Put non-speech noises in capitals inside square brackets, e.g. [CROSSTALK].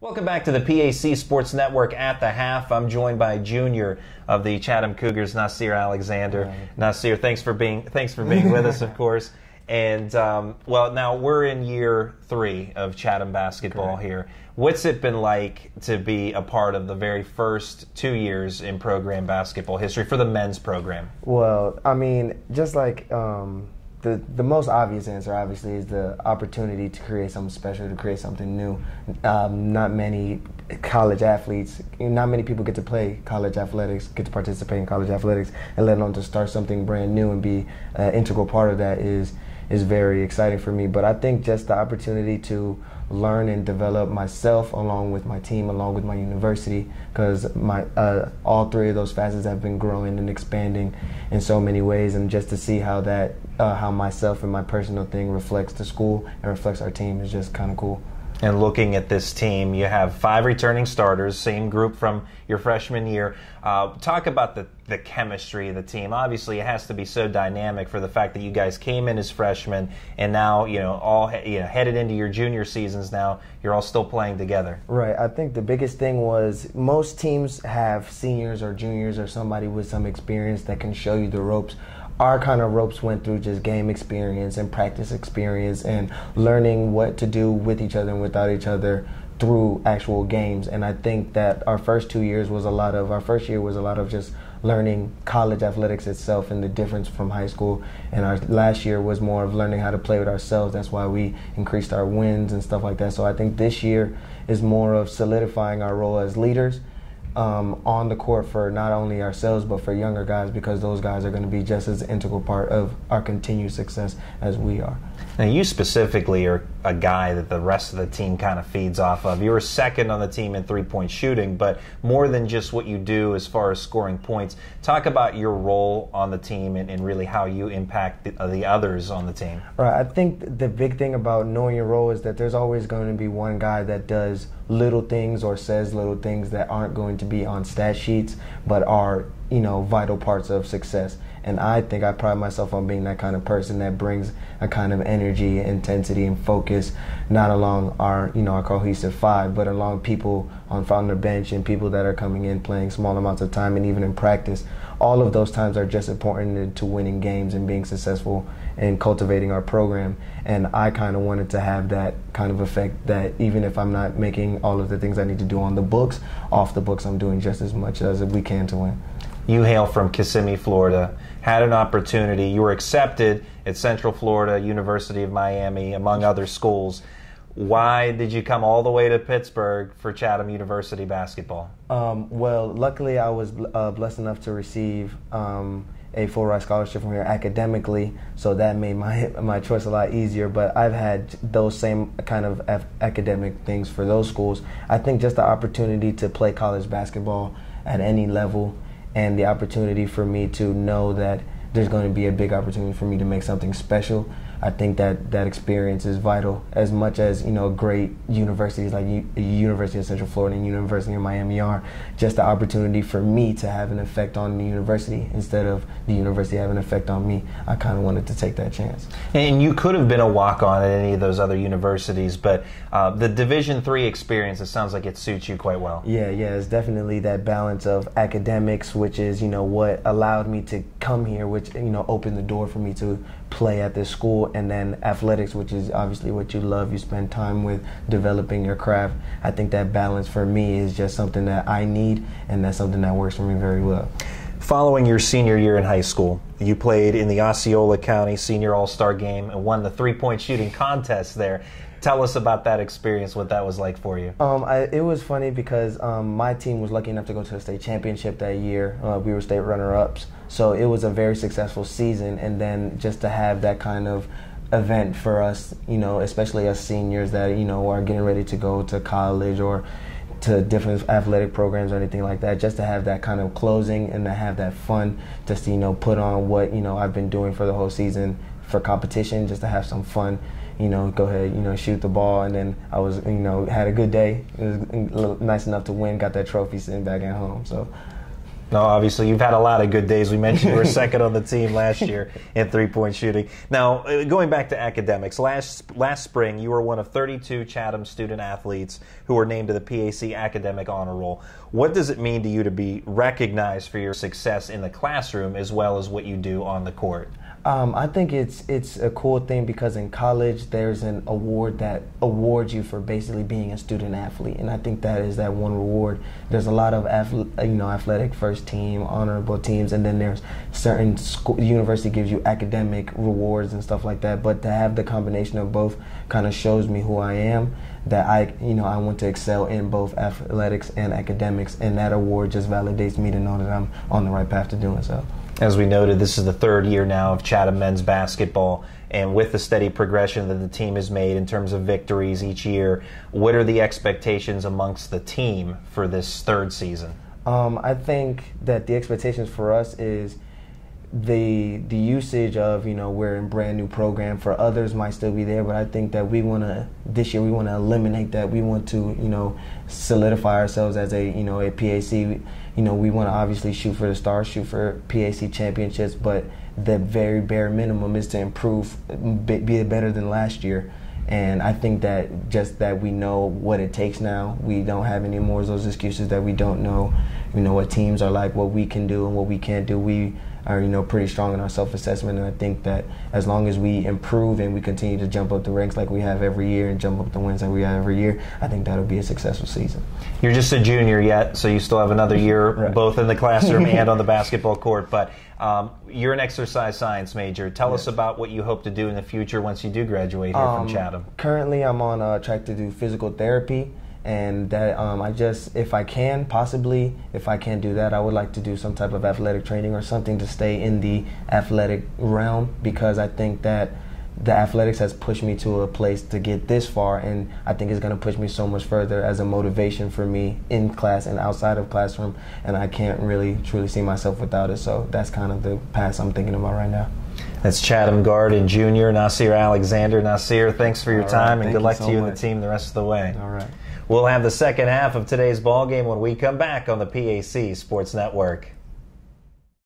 Welcome back to the PAC Sports Network at the half. I'm joined by junior of the Chatham Cougars, Nasir Alexander. Right. Nasir, thanks for being thanks for being with us, of [LAUGHS] course. And um, well, now we're in year three of Chatham basketball Correct. here. What's it been like to be a part of the very first two years in program basketball history for the men's program? Well, I mean, just like um, the the most obvious answer, obviously, is the opportunity to create something special, to create something new. Um, not many college athletes, not many people get to play college athletics, get to participate in college athletics, and let alone to start something brand new and be an integral part of that is is very exciting for me. But I think just the opportunity to learn and develop myself along with my team, along with my university, because my uh, all three of those facets have been growing and expanding in so many ways, and just to see how that, uh, how myself and my personal thing reflects the school and reflects our team is just kind of cool and looking at this team, you have five returning starters, same group from your freshman year. Uh, talk about the, the chemistry of the team. Obviously, it has to be so dynamic for the fact that you guys came in as freshmen and now, you know, all you know, headed into your junior seasons now, you're all still playing together. Right. I think the biggest thing was most teams have seniors or juniors or somebody with some experience that can show you the ropes our kind of ropes went through just game experience and practice experience and learning what to do with each other and without each other through actual games. And I think that our first two years was a lot of, our first year was a lot of just learning college athletics itself and the difference from high school. And our last year was more of learning how to play with ourselves. That's why we increased our wins and stuff like that. So I think this year is more of solidifying our role as leaders um, on the court for not only ourselves but for younger guys because those guys are going to be just as integral part of our continued success as we are. Now, you specifically are a guy that the rest of the team kind of feeds off of. You were second on the team in three point shooting, but more than just what you do as far as scoring points, talk about your role on the team and, and really how you impact the, the, others on the team. Right. I think the big thing about knowing your role is that there's always going to be one guy that does little things or says little things that aren't going to be on stat sheets but are you know vital parts of success. And i think i pride myself on being that kind of person that brings a kind of energy intensity and focus not along our you know our cohesive five but along people on the bench and people that are coming in playing small amounts of time and even in practice. All of those times are just important to winning games and being successful and cultivating our program. And i kind of wanted to have that kind of effect that even if i'm not making all of the things i need to do on the books off the books i'm doing just as much as we can to win you hail from Kissimmee, Florida, had an opportunity. You were accepted at Central Florida University of Miami, among other schools. Why did you come all the way to Pittsburgh for Chatham University basketball? Um, well, luckily, I was uh, blessed enough to receive um, a full ride scholarship from here academically, so that made my [LAUGHS] my choice a lot easier. But I've had those same kind of academic things for those schools. I think just the opportunity to play college basketball at any level and the opportunity for me to know that there's going to be a big opportunity for me to make something special I think that that experience is vital as much as you know great universities like U- University of Central Florida and University of Miami are. Just the opportunity for me to have an effect on the university instead of the university having an effect on me. I kind of wanted to take that chance. And you could have been a walk on at any of those other universities, but uh, the Division three experience it sounds like it suits you quite well. Yeah, yeah, it's definitely that balance of academics, which is you know what allowed me to come here, which you know opened the door for me to play at this school and then athletics which is obviously what you love you spend time with developing your craft. I think that balance for me is just something that i need and that's something that works for me very well. Following your senior year in high school you played in the osceola county senior all-star game and won the three-point shooting contest there. Tell us about that experience what that was like for you. Um, I, it was funny because um, my team was lucky enough to go to the state championship that year. Uh, we were state runner-ups so it was a very successful season, and then just to have that kind of event for us, you know, especially as seniors that you know are getting ready to go to college or to different athletic programs or anything like that, just to have that kind of closing and to have that fun, just to you know put on what you know I've been doing for the whole season for competition, just to have some fun. You know, go ahead, you know, shoot the ball, and then I was, you know, had a good day. It was nice enough to win, got that trophy sitting back at home. So No, obviously you've had a lot of good days. We mentioned you were [LAUGHS] second on the team last year in three-point shooting. Now, uh, going back to academics, last last spring you were one of 32 Chatham student athletes who were named to the PAC Academic Honor Roll. What does it mean to you to be recognized for your success in the classroom as well as what you do on the court? Um, I think it's it's a cool thing because in college there's an award that awards you for basically being a student athlete, and I think that is that one reward. There's a lot of athle- you know athletic first team, honorable teams, and then there's certain school, university gives you academic rewards and stuff like that. But to have the combination of both kind of shows me who I am. That I you know I want to excel in both athletics and academics, and that award just validates me to know that I'm on the right path to doing so. As we noted, this is the third year now of Chatham men's basketball, and with the steady progression that the team has made in terms of victories each year, what are the expectations amongst the team for this third season? Um, I think that the expectations for us is the the usage of you know we're in brand new program. For others might still be there but i think that we want to this year we want to eliminate that. We want to you know solidify ourselves as a you know a pac you know we want to obviously shoot for the stars shoot for pac championships but the very bare minimum is to improve be better than last year. And I think that just that we know what it takes now, we don't have any more of those excuses that we don't know, you know, what teams are like, what we can do and what we can't do. We are you know pretty strong in our self-assessment, and I think that as long as we improve and we continue to jump up the ranks like we have every year and jump up the wins that we have every year, I think that'll be a successful season. You're just a junior yet, so you still have another year [LAUGHS] right. both in the classroom [LAUGHS] and on the basketball court. But um, you're an exercise science major. Tell yes. us about what you hope to do in the future once you do graduate here um, from Chatham. Currently, I'm on a track to do physical therapy and that um, I just, if I can, possibly, if I can't do that, I would like to do some type of athletic training or something to stay in the athletic realm because I think that the athletics has pushed me to a place to get this far, and I think it's going to push me so much further as a motivation for me in class and outside of classroom, and I can't really truly see myself without it. So that's kind of the path I'm thinking about right now. That's Chatham guard and junior Nasir Alexander. Nasir, thanks for your All time, right, and good luck so to you much. and the team the rest of the way. All right. We'll have the second half of today's ball game when we come back on the PAC Sports Network.